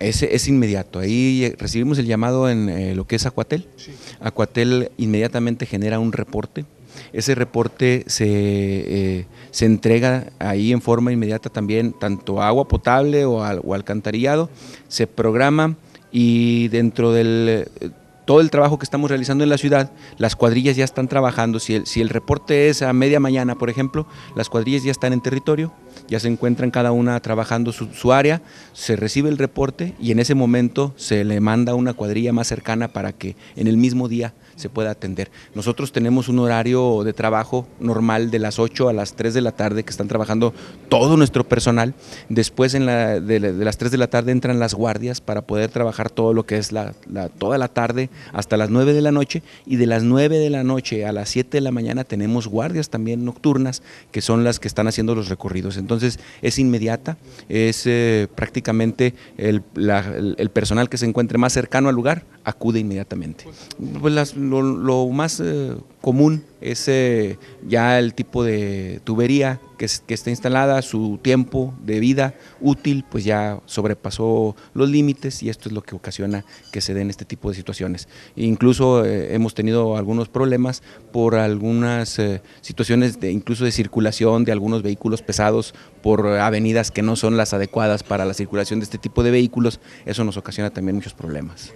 Ese es inmediato. Ahí eh, recibimos el llamado en eh, lo que es Acuatel. Acuatel inmediatamente genera un reporte. Ese reporte se, eh, se, entrega ahí en forma inmediata también, tanto agua potable o, o alcantarillado. Se programa y dentro del todo el trabajo que estamos realizando en la ciudad, las cuadrillas ya están trabajando. Si el, si el reporte es a media mañana, por ejemplo, las cuadrillas ya están en territorio, ya se encuentran cada una trabajando su, área, se recibe el reporte y en ese momento se le manda una cuadrilla más cercana para que en el mismo día se pueda atender. Nosotros tenemos un horario de trabajo normal de las 8 a las 3 de la tarde que están trabajando todo nuestro personal. Después en la, de, las 3 de la tarde entran las guardias para poder trabajar todo lo que es la, toda la tarde hasta las 9 de la noche y de las 9 de la noche a las 7 de la mañana tenemos guardias también nocturnas que son las que están haciendo los recorridos. Entonces es inmediata, es eh, prácticamente el, la, el, personal que se encuentre más cercano al lugar acude inmediatamente. Pues lo, más eh, común es ya el tipo de tubería que, que, está instalada, su tiempo de vida útil pues ya sobrepasó los límites y esto es lo que ocasiona que se den este tipo de situaciones. incluso eh, hemos tenido algunos problemas por algunas eh, situaciones de, incluso de circulación de algunos vehículos pesados por avenidas que no son las adecuadas para la circulación de este tipo de vehículos, eso nos ocasiona también muchos problemas.